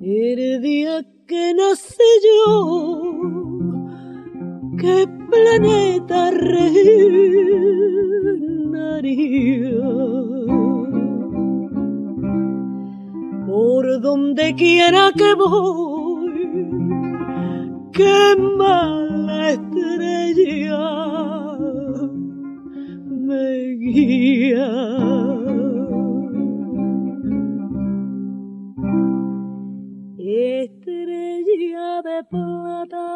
El día que nací yo, qué planeta reinaría. Por donde quiera que voy qué mala estrella me guía. estrella de plata,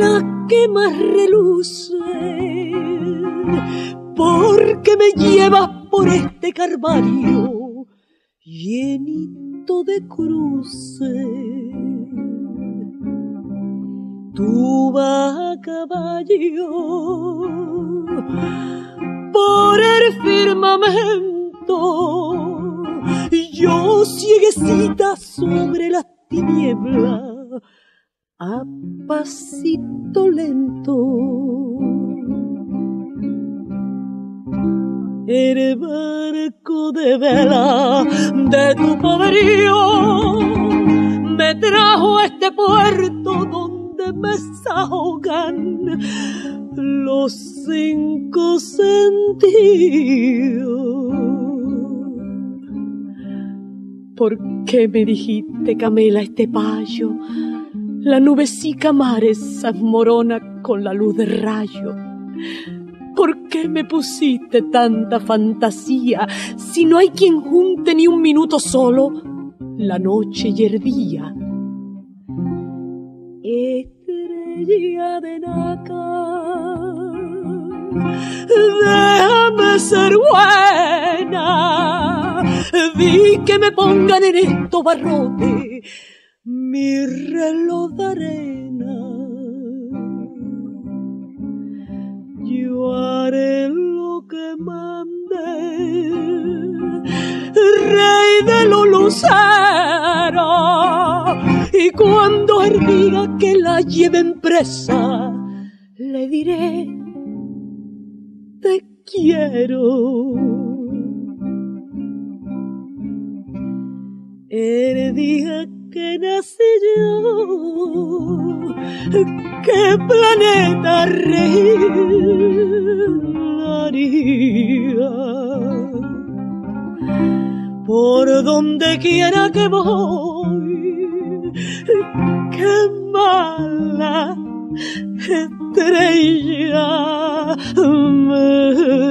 la que más reluce, porque me llevas por este carvario llenito de cruces. Tu vas a caballo por el firmamento yo cieguecita sobre la tiniebla, a pasito lento. El barco de vela de tu poderío me trajo a este puerto donde me desahogan los cinco sentidos. ¿Por qué me dijiste, Camela, este payo? La nubecica mares morona con la luz de rayo. ¿Por qué me pusiste tanta fantasía si no hay quien junte ni un minuto solo la noche y el día? Estrella de naca, déjame ser buena vi que me pongan en esto barrote mi reloj de arena. De los luceros, y cuando diga que la lleven presa, le diré, te quiero. día que nací yo, qué planeta reinaría. Por donde quiera que voy, qué mala estrella me